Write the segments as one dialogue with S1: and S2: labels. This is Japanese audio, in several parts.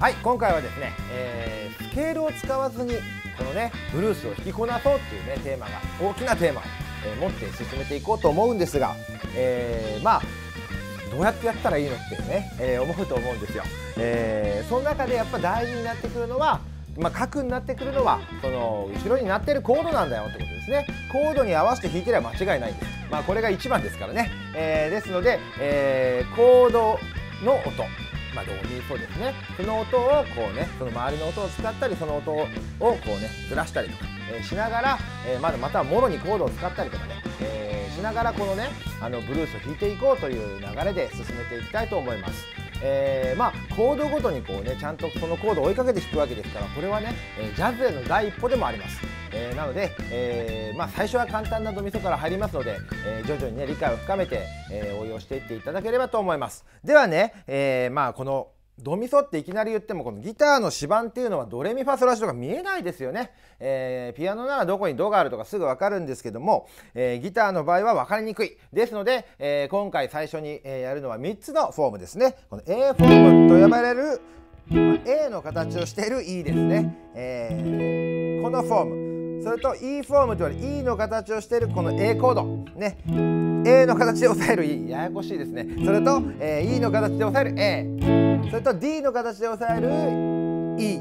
S1: はい今回はですね、えー、スケールを使わずにこのねブルースを弾きこなそうっていうねテーマが大きなテーマを、えー、持って進めていこうと思うんですが、えー、まあどうやってやったらいいのってね、えー、思うと思うんですよ、えー、その中でやっぱ大事になってくるのはまあ、核になってくるのはその後ろになってるコードなんだよってことですね。コードに合わせて弾いてれば間違いないんです。まあこれが一番ですからね、えー、ですので、えー、コードの音。まあ、ドミソですねその音をこうねその周りの音を使ったりその音をこうねずらしたりとか、えー、しながら、えー、まだまたはもろにコードを使ったりとかね、えー、しながらこのねあのブルースを弾いていこうという流れで進めていきたいと思います。えー、まあコードごとにこうねちゃんとそのコードを追いかけて弾くわけですからこれはね、えジャズへの第一歩でもあります。えー、なので、えー、まあ、最初は簡単なドミソから入りますので、えー、徐々にね理解を深めて、え応用していっていただければと思います。ではね、えまあこのドミソっていきなり言ってもこのギターの指板っていうのはドレミファソラシドが見えないですよね、えー、ピアノならどこにドがあるとかすぐ分かるんですけども、えー、ギターの場合は分かりにくい。ですので、えー、今回最初に、やるのは3つのフォームですね。この A フォームと呼ばれる、まあ、A の形をしている E ですね、えこのフォーム。それと E フォームと言われる E の形をしているこの A コード。ね。A の形で押さえる。E ややこしいですね。それと、えー、E の形で押さえる。A それと D の形で押さえる。E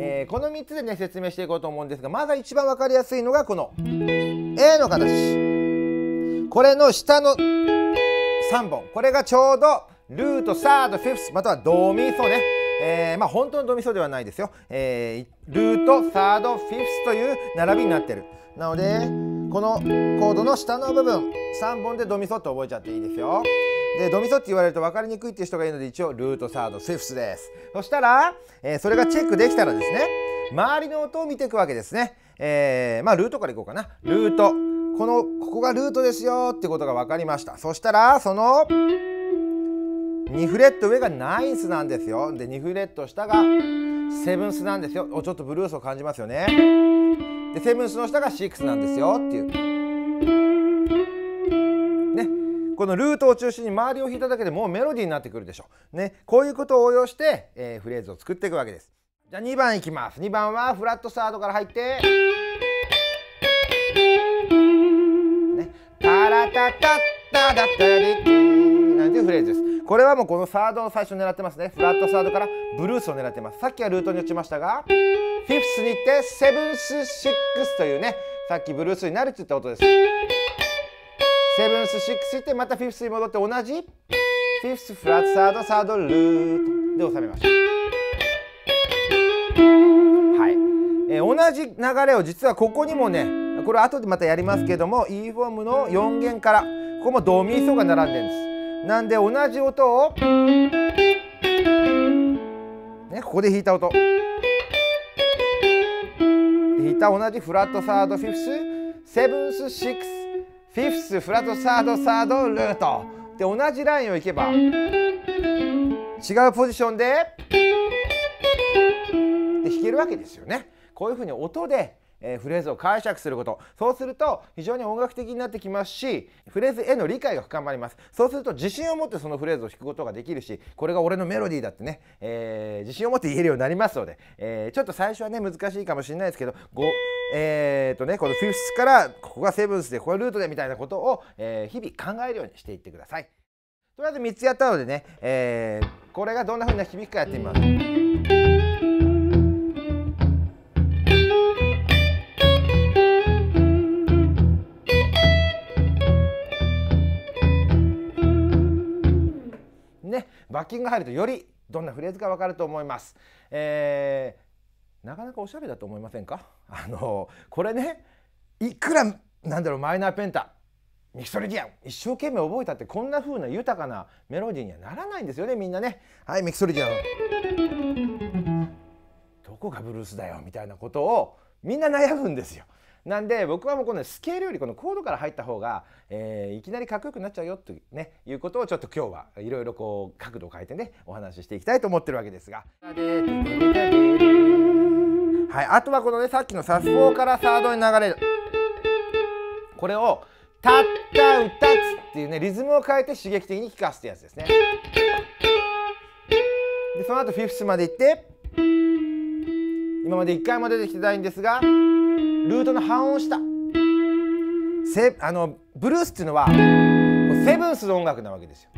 S1: えー、この3つでね説明していこうと思うんですがまず一番分かりやすいのがこの A の形。これの下の3本。これがちょうどルートサードフィフスまたはドミソね。えー、まあ本当のドミソではないですよ、えー、ルートサードフィフスという並びになってる。なのでこのコードの下の部分3本でドミソって覚えちゃっていいですよ。でドミソって言われると分かりにくいっていう人がいるので一応ルートサードフィフスです。そしたら、えー、それがチェックできたらですね周りの音を見ていくわけですね、えー、まあルートからいこうかな。ルート。このここがルートですよってことが分かりました。そしたらその2フレット上がナイスなんですよ。で2フレット下がセブンスなんですよ。おちょっとブルースを感じますよね。でセブンスの下がシックスなんですよ。っていう。ね。このルートを中心に周りを弾いただけでもうメロディーになってくるでしょ。うね。こういうことを応用して、えー、フレーズを作っていくわけです。じゃあ2番いきます。2番はフラットサードから入って。ね。タラタタッタダッタリティなん。ていうフレーズですこれはもうこのサードの最初狙ってますね。フラットサードからブルースを狙ってます。さっきはルートに落ちましたがフィフスに行ってセブンスシックスというねさっきブルースになるって言った音です。セブンスシックス行ってまたフィフスに戻って同じフィフスフラットサードサードルートで収めました。はい、えー、同じ流れを実はここにもねこれ後でまたやりますけども E フォームの4弦からここもドミソが並んでるんです。なんで同じ音を、ね、ここで弾いた音弾いた同じフラットサードフィフスセブンスシックスフィフスフラットサードサードルートで同じラインをいけば違うポジションでで弾けるわけですよね。こういうふうに音でえー、フレーズを解釈することそうすると非常に音楽的になってきますしフレーズへの理解が深まりますそうすると自信を持ってそのフレーズを弾くことができるしこれが俺のメロディーだってね、えー、自信を持って言えるようになりますので、えー、ちょっと最初はね難しいかもしれないですけど5えーとね、このフィフスからここがセブンスでここがルートでみたいなことを、え、日々考えるようにしていってください。とりあえず3つやったのでね、え、これがどんな風な響くかやってみます。バッキングが入るとよりどんなフレーズか分かると思います。えー、なかなかおしゃれだと思いませんか？あのこれねいくらなんだろうマイナーペンタミキソリディアン一生懸命覚えたってこんな風な豊かなメロディーにはならないんですよねみんなね。はいミキソリディアンどこがブルースだよみたいなことをみんな悩むんですよ。なんで僕はもうこのスケールよりこのコードから入った方が、えー、いきなりかっこよくなっちゃうよという,、ね、いうことをちょっと今日はいろいろこう角度を変えてねお話ししていきたいと思ってるわけですが。はい、あとはこのねさっきのサス4からサードに流れるこれを「たった歌つ」っていうねリズムを変えて刺激的に聴かすってやつですね。でその後フィフスまで行って今まで1回も出てきてないんですがルートの半音下セあのブルースっていうのはセブンスの音楽なわけですよ。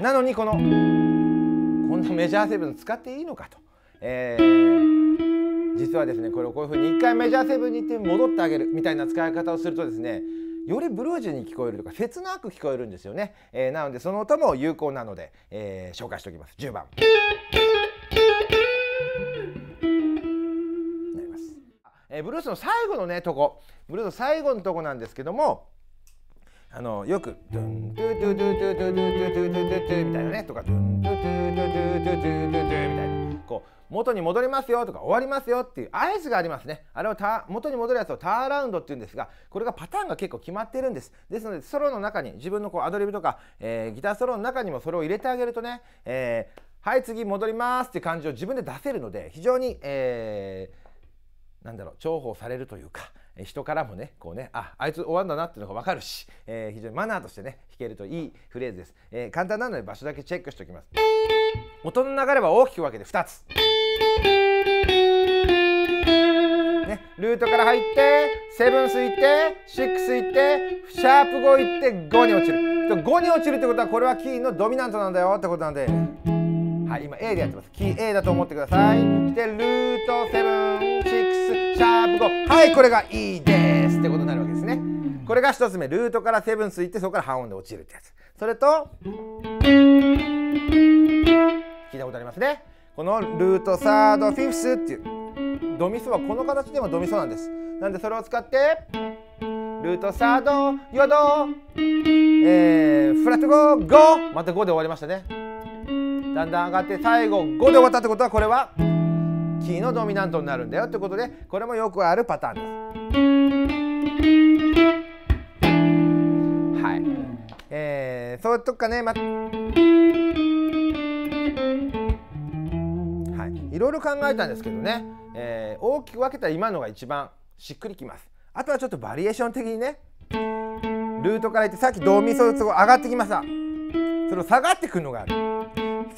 S1: なのにこのこんなメジャーセブン使っていいのかと、えー、実はですねこれをこういうふうに1回メジャーセブンに行って戻ってあげるみたいな使い方をするとですねよりブルージュに聞こえるとか切なく聞こえるんですよね、えー、なのでその音も有効なので、えー、紹介しておきます。10番。え、ブルースの最後のねとこ。ブルースの最後のとこなんですけどもあのよく「ドゥンドゥドゥドゥドゥドゥドゥドゥドゥドゥドゥドゥ」みたいなねとか「ドゥンドゥドゥドゥドゥドゥドゥドゥドゥ」みたいなこう元に戻りますよとか終わりますよっていう合図がありますねあれをた元に戻るやつをターンラウンドっていうんですがこれがパターンが結構決まってるんですですのでソロの中に自分のこうアドリブとか、えー、ギターソロの中にもそれを入れてあげるとね、えー、はい次戻りますっていう感じを自分で出せるので非常に、えー、なんだろう重宝されるというか人からもねこうねああいつ終わんだなっていうのが分かるし、えー、非常にマナーとしてね弾けるといいフレーズです、えー、簡単なので場所だけチェックしておきます。音の流れは大きく分けて2つ。ね、ルートから入ってセブンス行ってシックス行ってシャープ5行って5に落ちる。5に落ちるってことはこれはキーのドミナントなんだよってことなんで。はい今 A でやってます。キー A だと思ってください。でルートセブン。シャープ5はいこれが E ですってことになるわけですね。これが1つ目ルートからセブンス行ってそこから半音で落ちるってやつ。それと聞いたことありますね。このルートサードフィフスっていうドミソはこの形でもドミソなんです。なんでそれを使ってルートサードヨド、えー、フラット5 5また5で終わりましたね。だんだん上がって最後5で終わったってことはこれはキーのドミナントになるんだよってことでこれもよくあるパターンです。はい。えー、そうとかねまはい。いろいろ考えたんですけどね、えー、大きく分けたら今のが一番しっくりきます。あとはちょっとバリエーション的にねルートからいってさっきドミソ上がってきました。それを下がってくるのがある。フ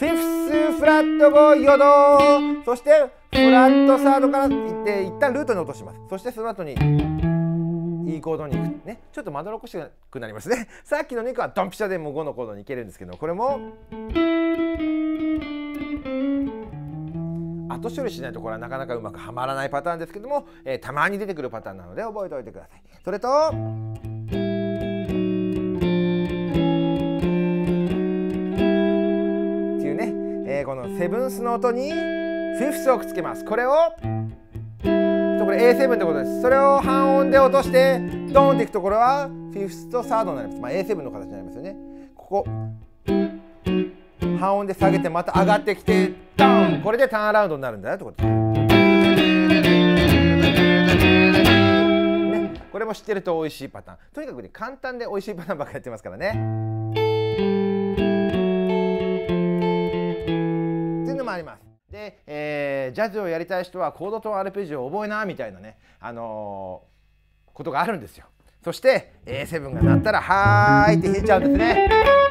S1: ィフスフラット5ヨドそしてフラットサードからいって一旦ルートに落とします。そしてその後に E コードに行く。ね。ちょっとまどろこしくなりますね。さっきの2個はドンピシャでもう5のコードに行けるんですけどこれも後処理しないとこれはなかなかうまくはまらないパターンですけども、えー、たまに出てくるパターンなので覚えておいてください。それとっていうね、えー、このセブンスの音にフィフスをくっつけます。これをこれ A7 ってことです。それを半音で落としてドンっていくところはフィフスとサードになります。まあ、A7 の形になりますよね。ここ半音で下げてまた上がってきてドンこれでターンアラウンドになるんだよってことです。ね、これも知ってると美味しいパターンとにかくね簡単で美味しいパターンばっかやってますからね。っていうのもあります。で、えー、ジャズをやりたい人はコードとアルペジオを覚えなみたいなね、あのー、ことがあるんですよ。そして A7 が鳴ったら「はーい」って弾いちゃうんですね。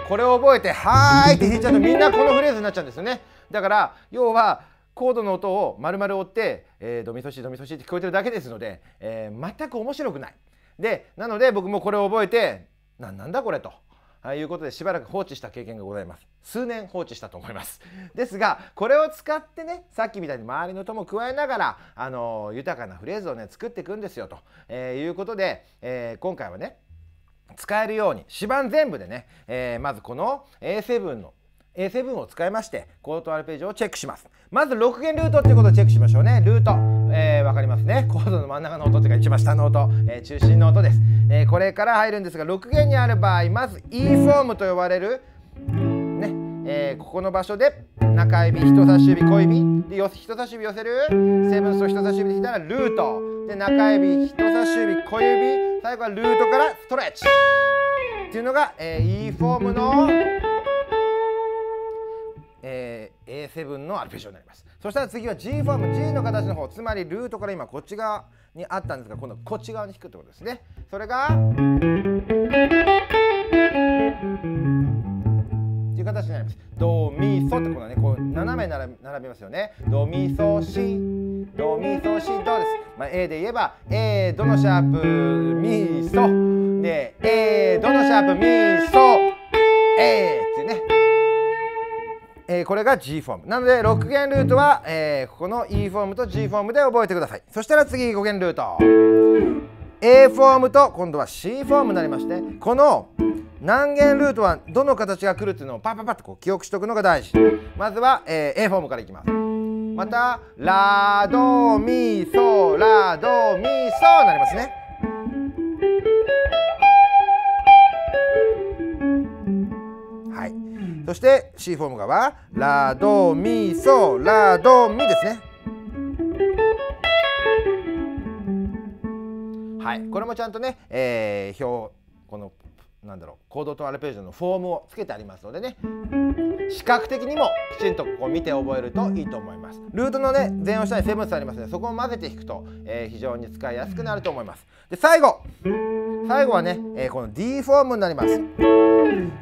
S1: これを覚えて「はーい」って弾いちゃうとみんなこのフレーズになっちゃうんですよね。だから要はコードの音を丸々追って、えー、ドミソシドミソシって聞こえてるだけですので、えー、全く面白くない。でなので僕もこれを覚えて何なんだこれと。あいうことでしばらく放置した経験がございます。数年放置したと思います。ですがこれを使ってねさっきみたいに周りの音も加えながらあの豊かなフレーズをね作っていくんですよと、えー、いうことで、えー、今回はね使えるように指板全部でね、えー、まずこの A7 の A7 を使いましてコードとアルペジオをチェックします。まず6弦ルートっていうことをチェックしましょうね。ルート、えー、分かりますね。コードの真ん中の音っていうか一番下の音、えー、中心の音です、えー、これから入るんですが6弦にある場合まず E フォームと呼ばれるね、えー、ここの場所で中指人差し指小指。で人差し指寄せるセブンスを人差し指で弾いたらルート。で中指人差し指小指。最後はルートからストレッチ。っていうのが、えー、E フォームののアルペジオになります。そしたら次は G フォーム G の形の方つまりルートから今こっち側にあったんですが今度こっち側に引くってことですね。それがっていう形になります。ドミソってこのね。こう斜め並並びますよね。ドミソシドミソシドです、まあ、A で言えば A ドのシャープミソ。で A ドのシャープミソ。A えー、これが G フォームなので6弦ルートは、えー、ここの E フォームと G フォームで覚えてください。そしたら次5弦ルート。A フォームと今度は C フォームになりましてこの何弦ルートはどの形が来るっていうのをパッパッパッとこう記憶しておくのが大事。まずは、えー、A フォームからいきます。またラドミソラドミソになりますね。そして C フォーム側ラドミソ。ラドミですね。はい。これもちゃんとね、えー、表このなんだろうコードとアルペジオのフォームをつけてありますのでね。視覚的にもきちんとここ見て覚えるといいと思います。ルートのね前音下にセブンスありますのでそこを混ぜて弾くと、えー、非常に使いやすくなると思います。で最後。最後はね、えー、この D フォームになります。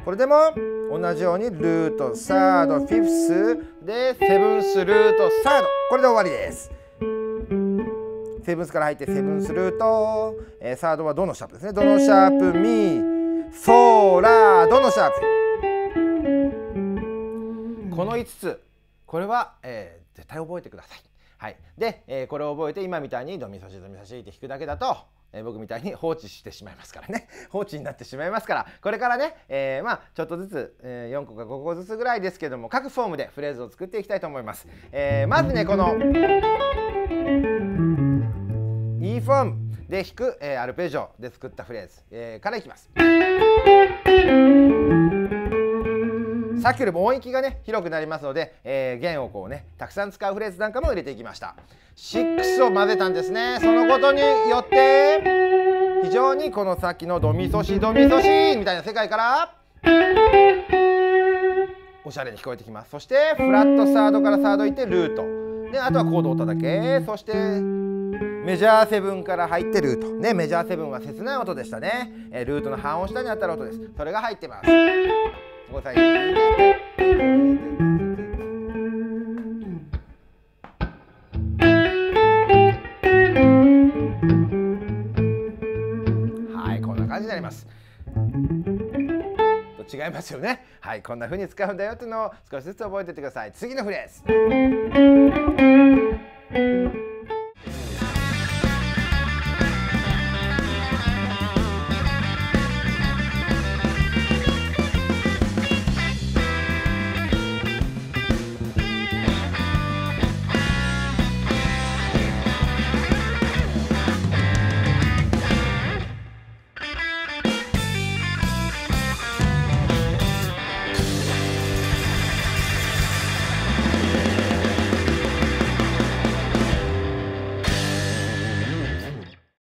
S1: これでも同じようにルートサードフィフスでセブンスルートサード。これで終わりです。セブンスから入ってセブンスルート、えー、サードはドのシャープですね。ドのシャープ？ミソーラー。ドのシャープ？この5つ。これは、えー、絶対覚えてください。はい、で、えー、これを覚えて今みたいにドミソシドミソシって弾くだけだと、えー、僕みたいに 放置してしまいますからね 放置になってしまいますからこれからね、えー、まあちょっとずつ、えー、4個か5個ずつぐらいですけども各フォームでフレーズを作っていきたいと思います。え、まずねこの E フォームで弾く、え、アルペジオで作ったフレーズ、え、からいきます。さっきよりも音域がね広くなりますので、えー、弦をこうねたくさん使うフレーズなんかも入れていきました。6を混ぜたんですね。そのことによって非常にこのさっきのドミソシドミソシみたいな世界からおしゃれに聞こえてきます。そしてフラットサードからサードいってルート。であとはコードを叩け。そしてメジャーセブンから入ってルート。ねメジャーセブンは切ない音でしたね、えルートの半音下にあたる音です。それが入ってます。ごさいはいこんな感じになります。違いますよね。はいこんな風に使うんだよっていうのを少しずつ覚えていってください。次のフレーズ。